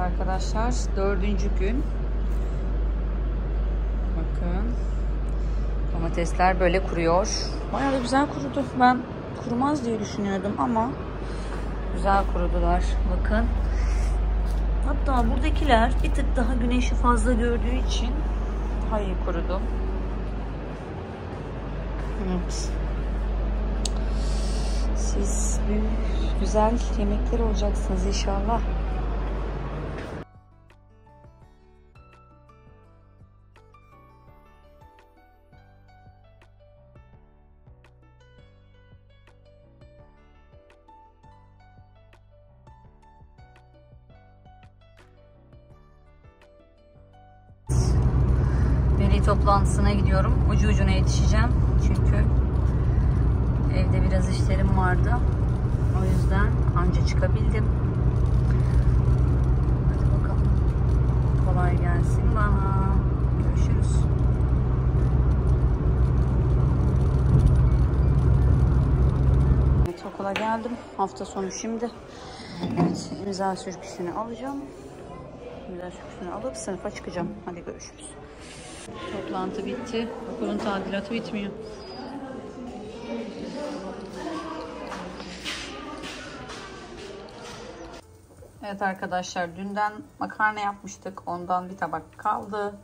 Arkadaşlar dördüncü gün. Bakın. Domatesler böyle kuruyor. Bayağı da güzel kurudu. Ben kurumaz diye düşünüyordum ama güzel kurudular. Bakın. Hatta buradakiler bir tık daha güneşi fazla gördüğü için daha iyi kurudu. Evet. Siz güzel yemekler olacaksınız inşallah. Gidiyorum. Ucu ucuna yetişeceğim. Çünkü evde biraz işlerim vardı. O yüzden anca çıkabildim. Hadi bakalım. Kolay gelsin bana. Görüşürüz. Evet okula geldim. Hafta sonu şimdi. Evet imza sürgüsünü alacağım. İmza sürgüsünü alıp sınıfa çıkacağım. Hadi görüşürüz. Toplantı bitti. Okulun tadilatı bitmiyor. Evet arkadaşlar dünden makarna yapmıştık. Ondan bir tabak kaldı.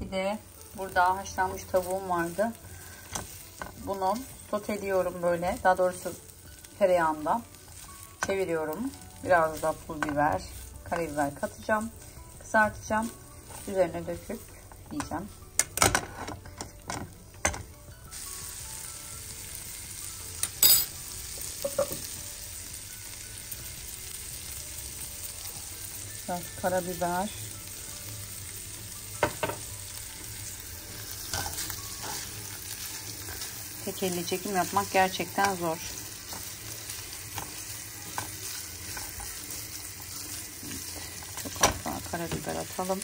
Bir de burada haşlanmış tavuğum vardı. Bunu soteliyorum böyle. Daha doğrusu tereyağında. Çeviriyorum. Biraz da pul biber, karabiber katacağım. Kızartacağım. Üzerine döküp yiyeceğim. Biraz karabiber. Tek elle çekim yapmak gerçekten zor. Çok az daha karabiber atalım.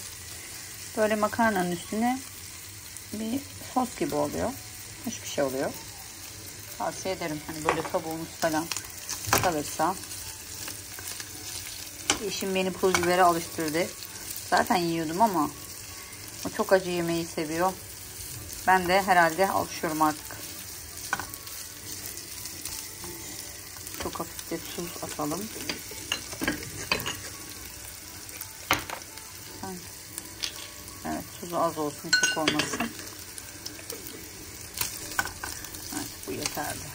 Böyle makarnanın üstüne bir sos gibi oluyor. Hiçbir şey oluyor. Tavsiye ederim. Hani böyle tavuğumuz falan kalırsa. Eşim beni pul bibere alıştırdı. Zaten yiyordum ama o çok acı yemeyi seviyor. Ben de herhalde alışıyorum artık. Çok hafif de tuz atalım. Evet tuzu az olsun çok olmasın. Evet bu yeterli.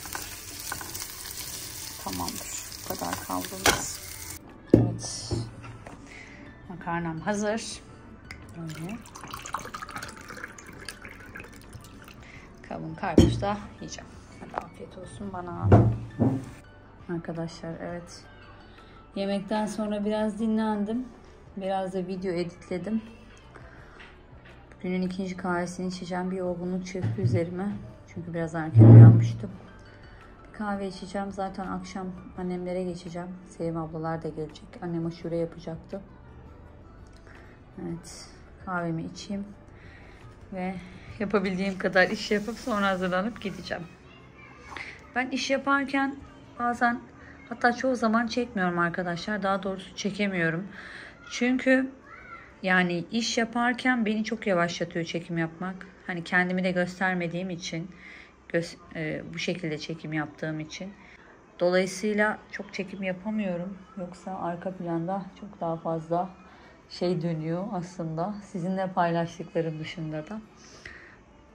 Tamamdır. Bu kadar kavrulmaz. Evet. Makarnam hazır. Böyle. Kavun karpuz da yiyeceğim. Hadi afiyet olsun bana. Arkadaşlar evet. Yemekten sonra biraz dinlendim. Biraz da video editledim. Günün ikinci kahvesini içeceğim. Bir yorgunluk çöktü üzerime. Çünkü biraz erken uyanmıştım. Bir kahve içeceğim. Zaten akşam annemlere geçeceğim. Sevim ablalar da gelecek. Annem aşure yapacaktı. Evet. Kahvemi içeyim. Ve yapabildiğim kadar iş yapıp sonra hazırlanıp gideceğim. Ben iş yaparken bazen hatta çoğu zaman çekmiyorum arkadaşlar. Daha doğrusu çekemiyorum. Çünkü yani iş yaparken beni çok yavaşlatıyor çekim yapmak. Hani kendimi de göstermediğim için, gö- e, bu şekilde çekim yaptığım için. Dolayısıyla çok çekim yapamıyorum. Yoksa arka planda çok daha fazla şey dönüyor aslında. Sizinle paylaştıklarım dışında da.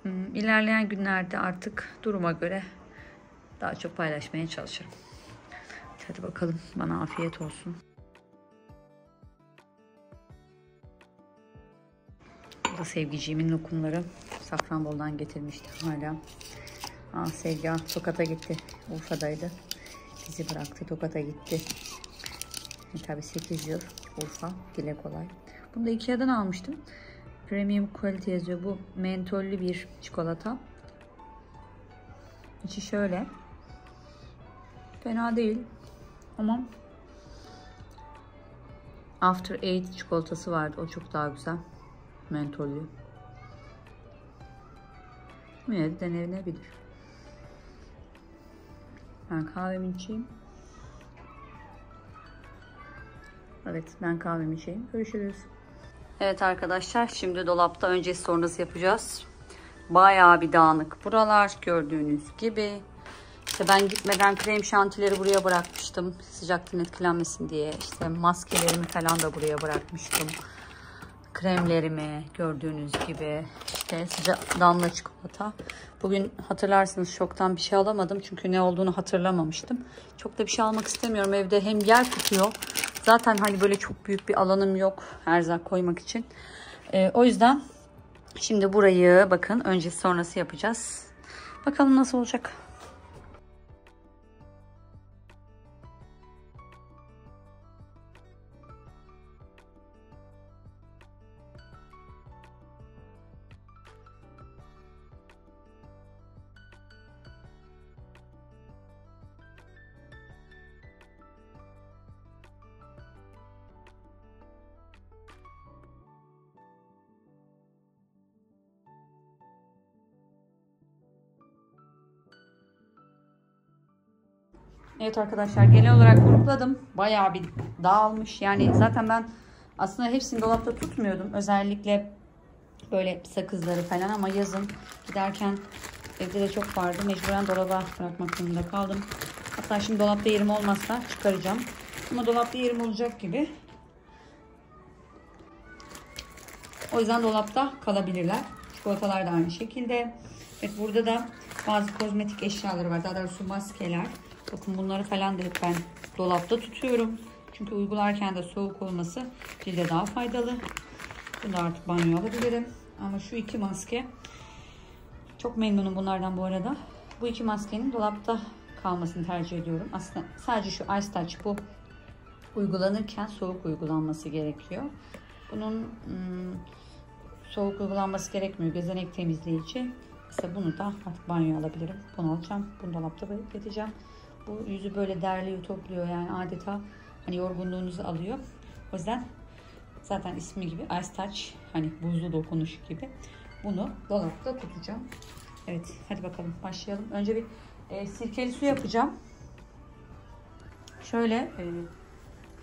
Hmm, İlerleyen günlerde artık duruma göre daha çok paylaşmaya çalışırım. Hadi bakalım bana afiyet olsun. Da sevgiciğimin lokumları. Safranbolu'dan getirmişti hala. Aa, Sevgi Tokat'a gitti. Urfa'daydı. Bizi bıraktı. Tokat'a gitti. E, tabii 8 yıl Urfa. Dile kolay. Bunu da Ikea'dan almıştım. Premium quality yazıyor. Bu mentollü bir çikolata. İçi şöyle. Fena değil. Ama After Eight çikolatası vardı. O çok daha güzel. Mentollü. Yine de denenebilir. Ben kahvemi içeyim. Evet ben kahvemi içeyim. Görüşürüz. Evet arkadaşlar şimdi dolapta öncesi sonrası yapacağız. Bayağı bir dağınık buralar gördüğünüz gibi. İşte ben gitmeden krem şantileri buraya bırakmıştım. Sıcaktan etkilenmesin diye. İşte maskelerimi falan da buraya bırakmıştım. Kremlerimi gördüğünüz gibi. İşte sıcak damla çikolata. Bugün hatırlarsınız şoktan bir şey alamadım. Çünkü ne olduğunu hatırlamamıştım. Çok da bir şey almak istemiyorum. Evde hem yer tutuyor. Zaten hani böyle çok büyük bir alanım yok erzak koymak için. Ee, o yüzden şimdi burayı bakın öncesi sonrası yapacağız. Bakalım nasıl olacak. Evet arkadaşlar genel olarak grupladım. Bayağı bir dağılmış. Yani zaten ben aslında hepsini dolapta tutmuyordum. Özellikle böyle sakızları falan ama yazın giderken evde de çok vardı. Mecburen dolaba bırakmak zorunda kaldım. Hatta şimdi dolapta yerim olmazsa çıkaracağım. Ama dolapta yerim olacak gibi. O yüzden dolapta kalabilirler. Çikolatalar da aynı şekilde. Evet burada da bazı kozmetik eşyaları var. Daha doğrusu maskeler. Bakın bunları falan da hep ben dolapta tutuyorum. Çünkü uygularken de soğuk olması cilde daha faydalı. Bunu da artık banyo alabilirim. Ama şu iki maske çok memnunum bunlardan bu arada. Bu iki maskenin dolapta kalmasını tercih ediyorum. Aslında sadece şu Ice Touch bu uygulanırken soğuk uygulanması gerekiyor. Bunun ım, soğuk uygulanması gerekmiyor. Gözenek temizleyici. İşte bunu da artık banyo alabilirim. Bunu alacağım. Bunu dolapta bekleteceğim. Bu yüzü böyle derliyor, topluyor yani adeta hani yorgunluğunuzu alıyor. O yüzden zaten ismi gibi Ice Touch hani buzlu dokunuş gibi. Bunu dolapta tutacağım. Evet hadi bakalım başlayalım. Önce bir e, sirkeli su yapacağım. Şöyle e,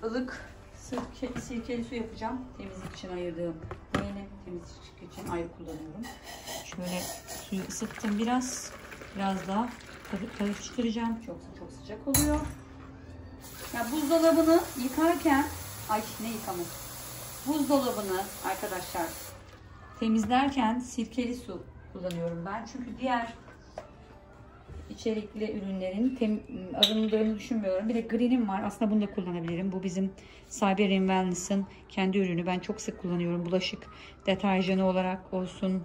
ılık sirke, sirkeli su yapacağım. Temizlik için ayırdığım yine temizlik için ayrı kullanıyorum. Şöyle suyu ısıttım biraz. Biraz daha karıştıracağım. Çok sıcak oluyor. Ya buzdolabını yıkarken ay ne yıkamak? Buzdolabını arkadaşlar temizlerken sirkeli su kullanıyorum ben. Çünkü diğer içerikli ürünlerin tem, arındığını düşünmüyorum. Bir de green'im var. Aslında bunu da kullanabilirim. Bu bizim Cyber Wellness'ın kendi ürünü. Ben çok sık kullanıyorum. Bulaşık deterjanı olarak olsun.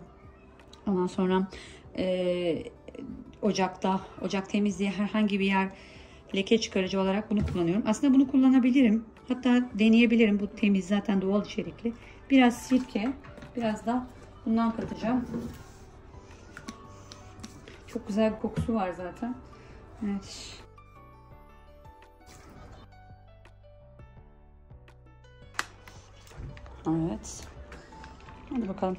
Ondan sonra e, ocakta, ocak temizliği herhangi bir yer leke çıkarıcı olarak bunu kullanıyorum. Aslında bunu kullanabilirim. Hatta deneyebilirim. Bu temiz zaten doğal içerikli. Biraz sirke, biraz da bundan katacağım. Çok güzel bir kokusu var zaten. Evet. Evet. Hadi bakalım.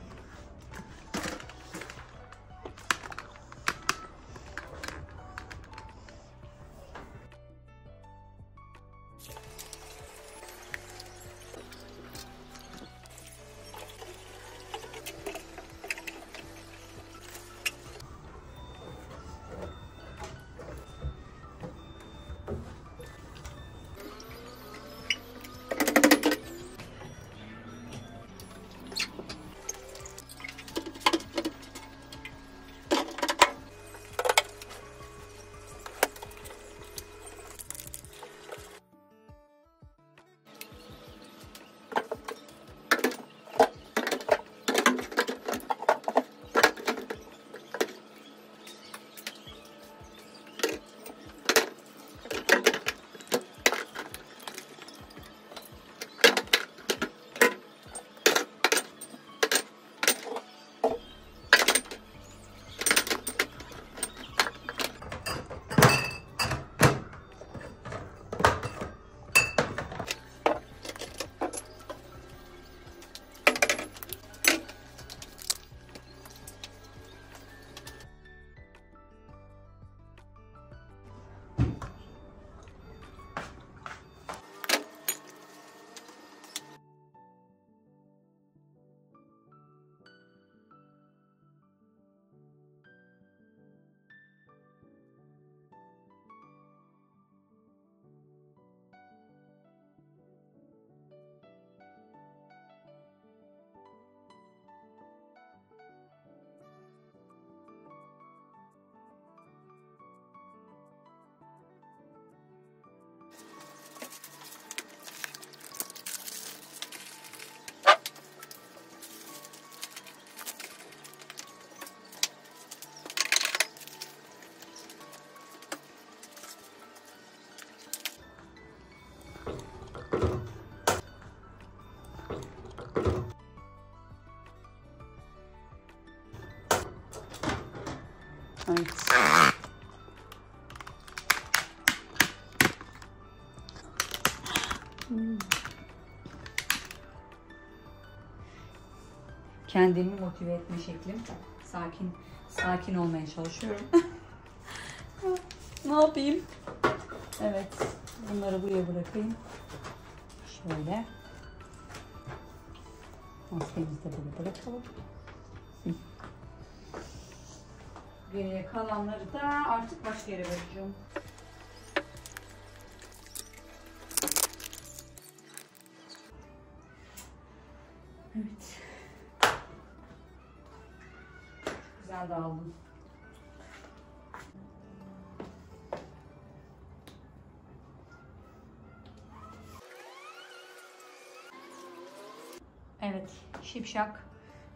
Kendimi motive etme şeklim. Sakin, sakin olmaya çalışıyorum. ne yapayım? Evet. Bunları buraya bırakayım. Şöyle. Maskemizi de buraya bırakalım. Geriye kalanları da artık başka yere bırakacağım. Evet. Güzel dağıldım. Evet, şipşak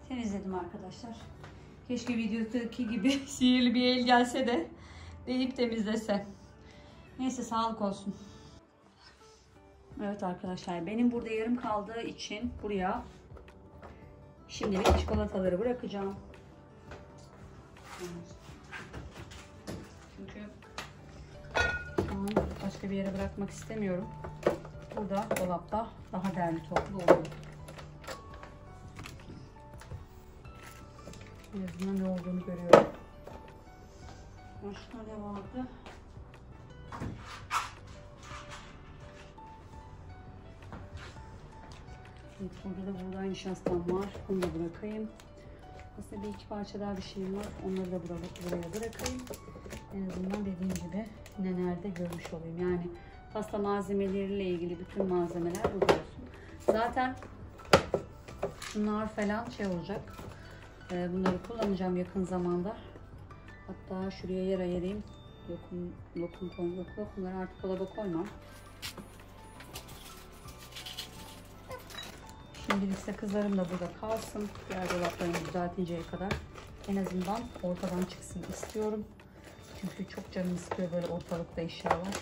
temizledim arkadaşlar. Keşke videodaki gibi sihirli bir el gelse de deyip temizlese. Neyse sağlık olsun. Evet arkadaşlar benim burada yarım kaldığı için buraya şimdilik çikolataları bırakacağım. Çünkü şu an başka bir yere bırakmak istemiyorum. Burada dolapta daha derli toplu oluyor. En ne olduğunu görüyorum. Başka ne vardı? Burada da buğday nişastam var. Onu da bırakayım. Aslında bir iki parça daha bir şeyim var. Onları da buraya, buraya bırakayım. En azından dediğim gibi ne nerede görmüş olayım. Yani pasta malzemeleriyle ilgili bütün malzemeler burada olsun. Zaten şunlar falan şey olacak. Ee, bunları kullanacağım yakın zamanda. Hatta şuraya yer ayırayım. Lokum, lokum. Yok lokumları artık dolaba koymam. Şimdilik sakızlarım da burada kalsın. Diğer dolaplarımı düzeltinceye kadar. En azından ortadan çıksın istiyorum. Çünkü çok canım istiyor böyle ortalıkta eşyalar.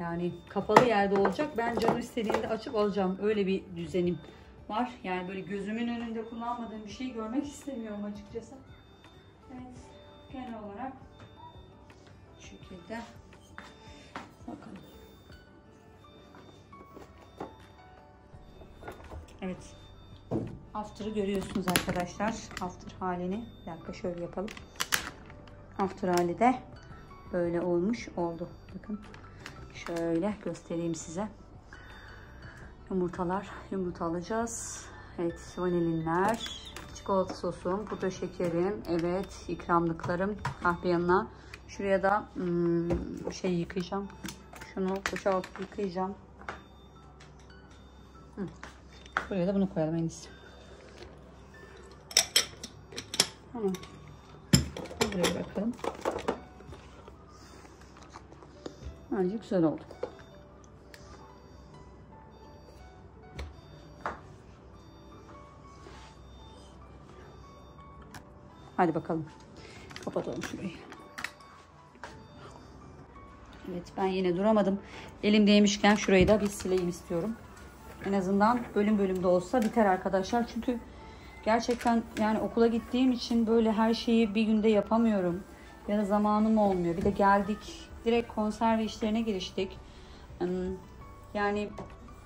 Yani kapalı yerde olacak. Ben canım istediğinde açıp alacağım. Öyle bir düzenim var. Yani böyle gözümün önünde kullanmadığım bir şeyi görmek istemiyorum açıkçası. Evet. Genel olarak şu şekilde bakalım. Evet. After'ı görüyorsunuz arkadaşlar. After halini. Bir dakika şöyle yapalım. After hali de böyle olmuş oldu. Bakın. Şöyle göstereyim size. Yumurtalar. Yumurta alacağız. Evet. Vanilinler. Çikolata sosum. Pudra şekerim. Evet. ikramlıklarım. Kahve yanına. Şuraya da hmm, şey yıkayacağım. Şunu boşaltıp yıkayacağım. Buraya da bunu koyalım en iyisi. Tamam. Buraya bırakalım. Bence güzel oldu. Hadi bakalım. Kapatalım şurayı. Evet ben yine duramadım. Elimdeymişken şurayı da bir sileyim istiyorum. En azından bölüm bölüm de olsa biter arkadaşlar. Çünkü gerçekten yani okula gittiğim için böyle her şeyi bir günde yapamıyorum. Ya da zamanım olmuyor. Bir de geldik direkt konserve işlerine giriştik. Yani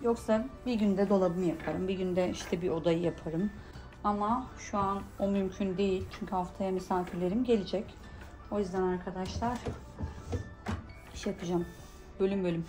yoksa bir günde dolabımı yaparım. Bir günde işte bir odayı yaparım. Ama şu an o mümkün değil. Çünkü haftaya misafirlerim gelecek. O yüzden arkadaşlar iş yapacağım. Bölüm bölüm.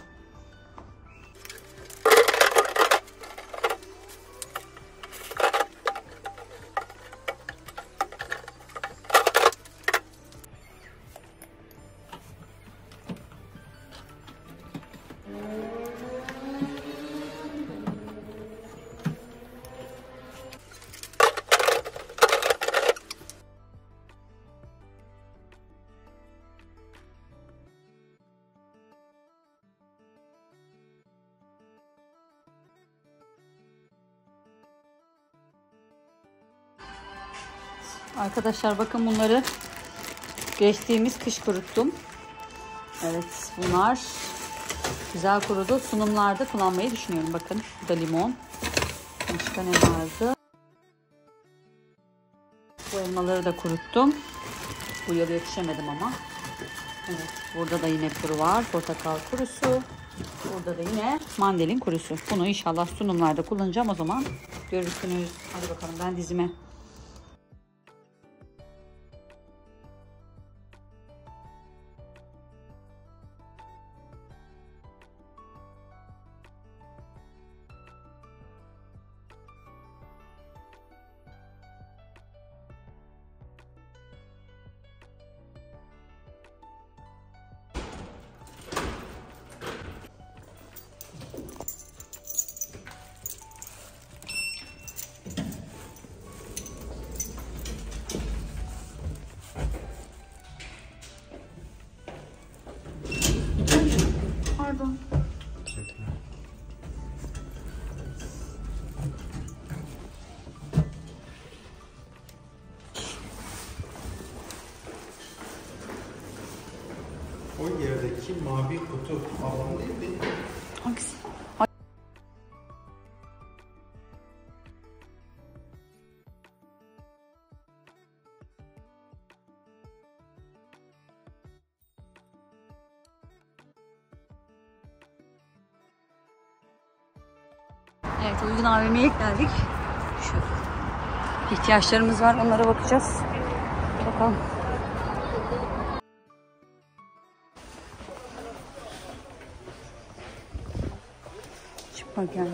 Arkadaşlar bakın bunları geçtiğimiz kış kuruttum. Evet bunlar güzel kurudu. Sunumlarda kullanmayı düşünüyorum. Bakın da limon. Başka ne vardı? Bu elmaları da kuruttum. Bu yıl yetişemedim ama. Evet, burada da yine kuru var. Portakal kurusu. Burada da yine mandalin kurusu. Bunu inşallah sunumlarda kullanacağım o zaman. Görürsünüz. Hadi bakalım ben dizime. O yerdeki mavi kutu alanı değil mi? Hangisi? Evet, uygun AVM'ye geldik. Şu ihtiyaçlarımız var, onlara bakacağız. Bakalım. Güzel.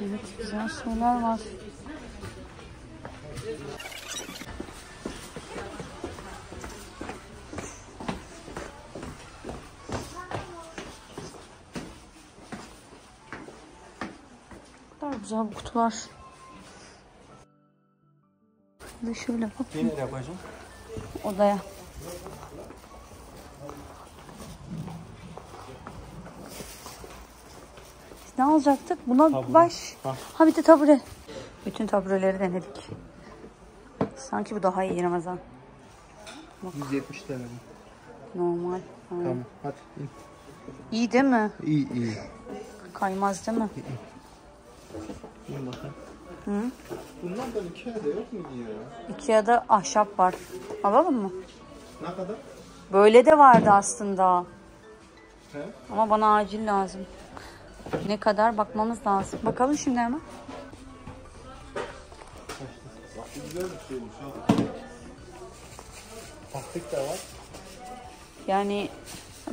Evet, güzel şeyler var. Ne kadar güzel bu kutular. Şöyle bak Yine de yapacağım. Odaya. Ne alacaktık? Buna Tabure. baş. Ha. Ha bir de tabure. Bütün tabureleri denedik. Sanki bu daha iyi Ramazan. 170 TL. Normal. Ha. Tamam hadi in. İyi değil mi? İyi iyi. Kaymaz değil mi? İn bakalım. Hı? Bunlardan iki ayda yok mu ya? Ikea'da ahşap var. Alalım mı? Ne kadar? Böyle de vardı aslında. He? Ama bana acil lazım. Ne kadar bakmamız lazım. Bakalım şimdi hemen. Bak güzel bir şeymiş ha. Plastik de var. Yani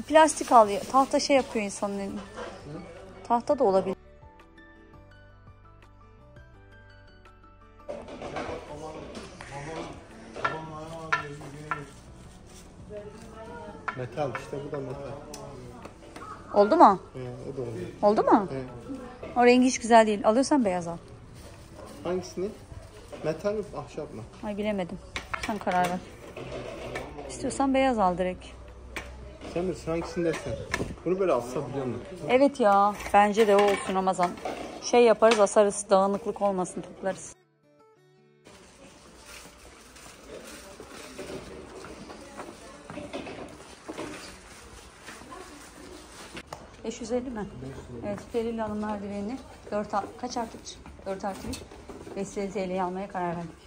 plastik al. Tahta şey yapıyor insanın elini. Tahta da olabilir. Metal işte bu da metal. Oldu mu? He, o da oluyor. Oldu mu? He. O rengi hiç güzel değil. Alıyorsan beyaz al. Hangisini? Metal mi ahşap mı? Ay bilemedim. Sen karar ver. İstiyorsan beyaz al direkt. Sen bilirsin hangisini dersen. Bunu böyle alsa biliyor musun? Evet ya. Bence de o olsun Ramazan. Şey yaparız asarız. Dağınıklık olmasın toplarız. ...550 mi? Evet, Feril Hanım merdivenini 4 kaç artık? 4 artı 1. 550 TL'ye almaya karar verdik.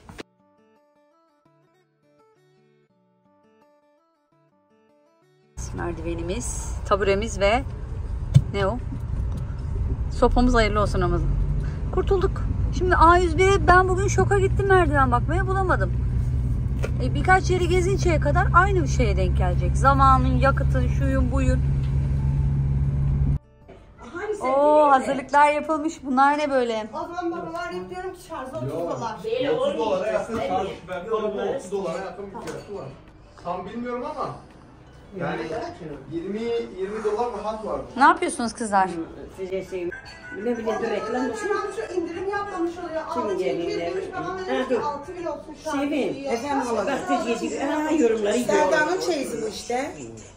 Merdivenimiz, taburemiz ve ne o? Sopamız hayırlı olsun Ramazan. Kurtulduk. Şimdi A101'e ben bugün şoka gittim merdiven bakmaya bulamadım. E, birkaç yeri gezinceye kadar aynı bir şeye denk gelecek. Zamanın, yakıtın, şuyun, buyun. Hazırlıklar yapılmış. Bunlar ne böyle? O zaman babalar hep diyorum ki şarjı 30 dolar. 30 dolara yakın şarj ben 30 dolara yakın bir fiyatı var. Tam bilmiyorum ama yani 20 20 dolar rahat var. Ne yapıyorsunuz kızlar? Size şey, bile bile de reklam an şu indirim yapmamış oluyor. Demiş bana Ha, dur. 6 bin olsun şu an. Sevin. Efendim bak siz yedik. Ha yorumları yiyor. Serdar'ın çeyizi bu işte.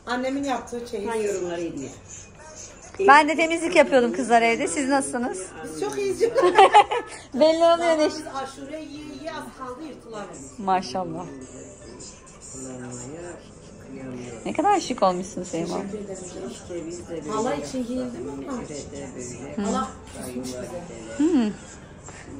Annemin yaptığı çeyiz. Ha yorumları yiyor. Ben de temizlik yapıyordum kızlar evde. Siz nasılsınız? Biz çok iyiyiz. Belli oluyor ne? Biz aşure yiye yiye az kaldı yırtılarız. Maşallah. Ne kadar şık olmuşsun böyle. Hala için giyindim ama. Allah kusmuş bize.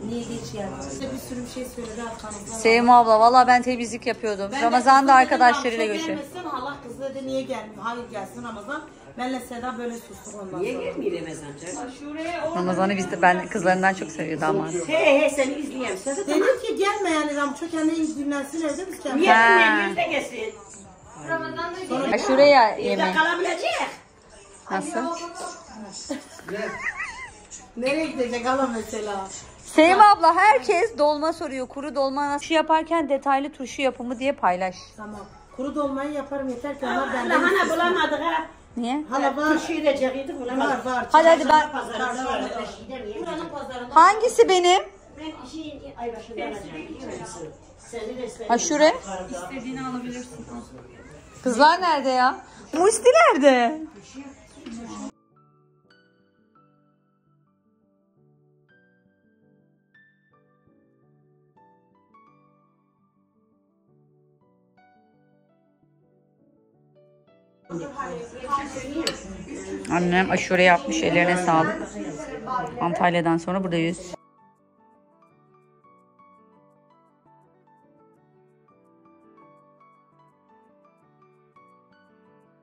Niye geç geldin? Size bir sürü bir şey söyledi arkanızdan. Sevim abla valla ben temizlik yapıyordum. Ben Ramazan'da arkadaşlarıyla. Gelmesin Allah kızı dedi niye gelmiyor? Hayır gelsin Ramazan. Benle Seda böyle sustuk ondan Niye sonra. gelmiyor Ramazan canım? Ramazan'ı biz de ben kızlarından çok seviyordu ama. He he seni izleyeyim. Sen de tamam. Dedim ki gelme yani Ramço kendini dinlensin evde biz kendimiz. Niye Ha. dinlemiyoruz da gelsin? Ha, şuraya yemeği. Evde kalabilecek. Nasıl? Nereye gidecek hala mesela? Sevim abla herkes dolma soruyor. Kuru dolma nasıl yaparken detaylı turşu yapımı diye paylaş. Tamam. Kuru dolmayı yaparım yeter ki onlar benden Lahana bulamadık ha. Niye? Hala var. Turşuyu da cekiydik bulamadık. Var var. Hadi hadi ben. Şey. Buranın pazarında. Hangisi benim? Ben işi ay başında alacağım. Ha şuraya. İstediğini alabilirsin. Kızlar nerede ya? Musti nerede? Annem aşure yapmış ellerine sağlık. Antalya'dan sonra buradayız.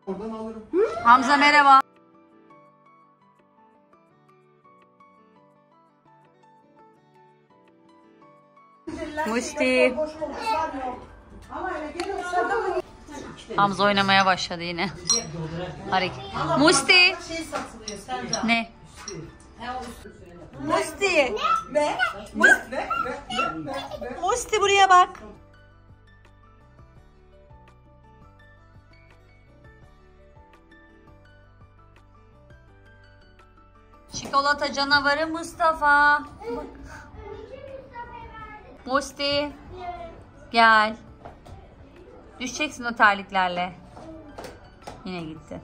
Oradan alırım. Hamza merhaba. Musti. Hamza oynamaya başladı yine. Hareket. Musti. Şey satılıyor. Ne? Musti. Musti. Musti buraya bak. Çikolata canavarı Mustafa. Musti. Gel. Düşeceksin o terliklerle. Yine gitti.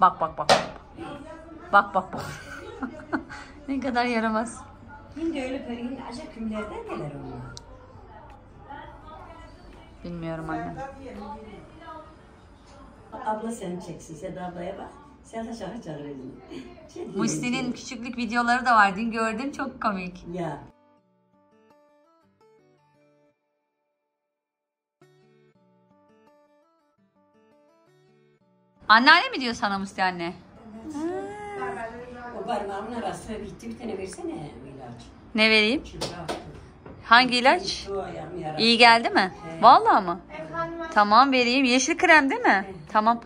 Bak bak bak. Bak bak bak. ne kadar yaramaz. Şimdi öyle böyle acı kümlerden neler onlar? Bilmiyorum anne. Abla seni çeksin. Seda ablaya bak. Sen de şarkı çağırıyorsun. Şey Musti'nin küçüklük videoları da var. Dün gördüm çok komik. Ya. Anneanne mi diyor sana Musti anne? O parmağımın arasına bitti bir tane versene ilaç. Ne vereyim? Hangi ilaç? İyi geldi mi? Vallahi mı? Tamam vereyim. Yeşil krem değil mi? Tamam.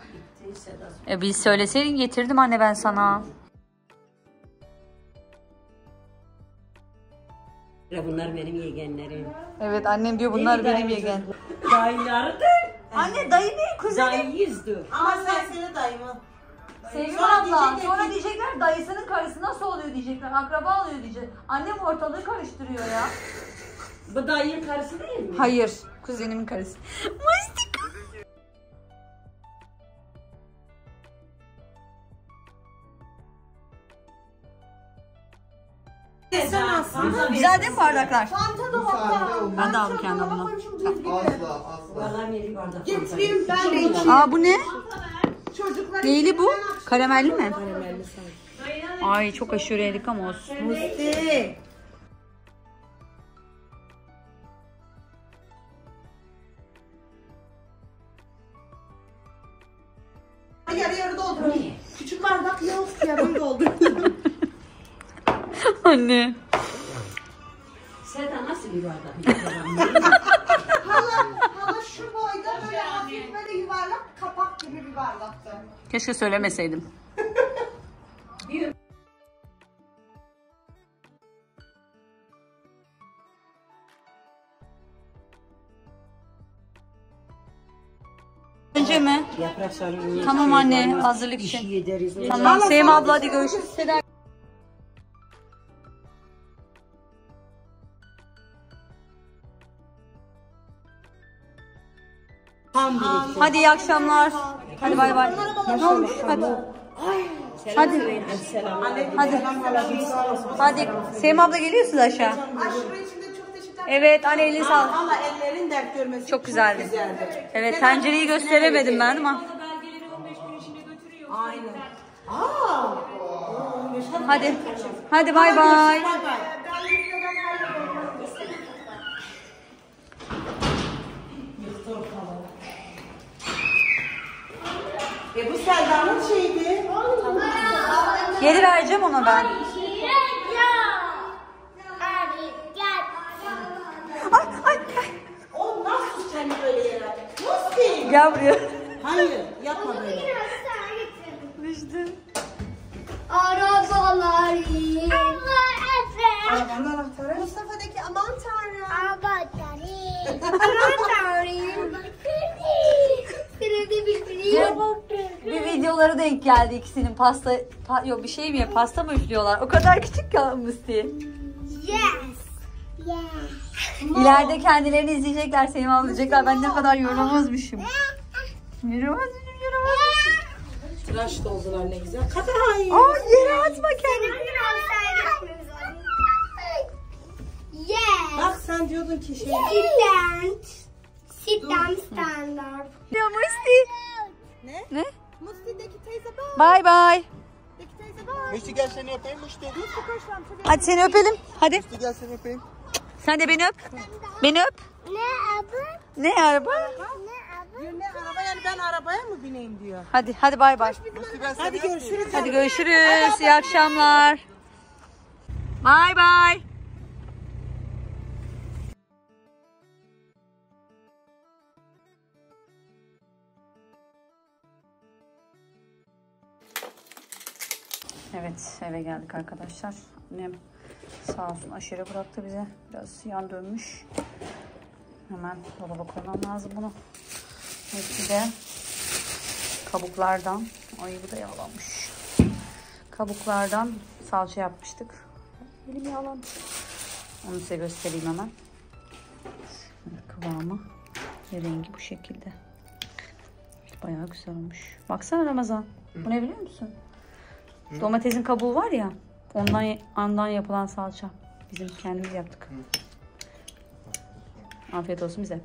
E biz söyleseydin getirdim anne ben sana. Bunlar benim yeğenlerim. Evet annem diyor bunlar benim yeğen. Dayılarıdır. Anne dayı değil kuzeni. Dayıyızdır. Ama sen seni dayımı. Sevim Sonra abla diyecekler sonra ki- diyecekler dayısının karısı nasıl oluyor diyecekler. Akraba oluyor diyecek. Annem ortalığı karıştırıyor ya. Bu dayının karısı değil mi? Hayır. Kuzenimin karısı. Aslında. Güzel değil mi bardaklar? Fanta saatte olmaz. Ben de aldım kendi adıma. Asla asla. Getireyim ben de içeyim. Aa bu ne? Çocuklar Neyli bu? Karamelli mi? Ay çok aşure yedik ama olsun. Musti. Yarı yarı doldur. Küçük bardak yok yarım doldur. Anne. Bardak? hala, hala şu boyda böyle hafif böyle yuvarlak kapak gibi bir bardaktı. Keşke söylemeseydim. Önce mi? Yaprak sarılıyor. Tamam anne hazırlık için. yederiz. Tamam Sevim abla hadi görüşürüz. Hadi iyi akşamlar. Hadi bay bay. Ne olmuş? Hadi. Hadi. Hadi. Hadi. Sevim abla geliyorsunuz aşağı. Evet anne elini sağlık. Ama ellerin dert görmesi Çok güzeldi. güzeldi. Evet tencereyi gösteremedim ben ama. Aynen. Aa. Hadi. Hadi bay bay. Bay bay. Bu Selda'nın şeydi. Geri vereceğim ona ben. Ay ay ay. O nasıl seni böyle yere? Musti. Gel buraya. Hayır yapma böyle. Düştü. Arabalar Arabanın anahtarı. Mustafa'daki aman tanrım. Bir videoları denk geldi ikisinin pasta pa, yok bir şey mi ya pasta mı üflüyorlar? O kadar küçük Musti. Yes. Yes. İleride kendilerini izleyecekler, seni anlayacaklar. Ben ne kadar yaramazmışım. Yaramazmışım, yaramazmışım. Tıraş doldular ne güzel. Hayır. Aa yere atma kendini. Yes. Bak sen diyordun ki şey. Sit down, stand up. Ya Musti. Ne? Ne? Musti'deki teyze bak. Bay bay. Musti'deki teyze bak. Müştü gel seni öpeyim Müştü. Musti koş lan. Hadi seni öpelim. Hadi. Müştü gel seni öpeyim. Sen de beni öp. Beni öp. Ne adı? Ne araba? Ne araba yani ben arabaya mı bineyim diyor. Hadi hadi bay bay. Hadi görüşürüz. Hadi görüşürüz. İyi akşamlar. Bay bay. Evet eve geldik arkadaşlar. Annem sağ olsun aşırı bıraktı bize. Biraz yan dönmüş. Hemen dolaba koymam lazım bunu. Hepsi de kabuklardan. Ay bu da yağlanmış. Kabuklardan salça yapmıştık. Elim yağlanmış. Onu size göstereyim hemen. Kıvamı ve rengi bu şekilde. Bayağı güzel olmuş. Baksana Ramazan. Bu ne biliyor musun? Domatesin kabuğu var ya. Ondan andan yapılan salça. Bizim kendimiz yaptık. Afiyet olsun bize.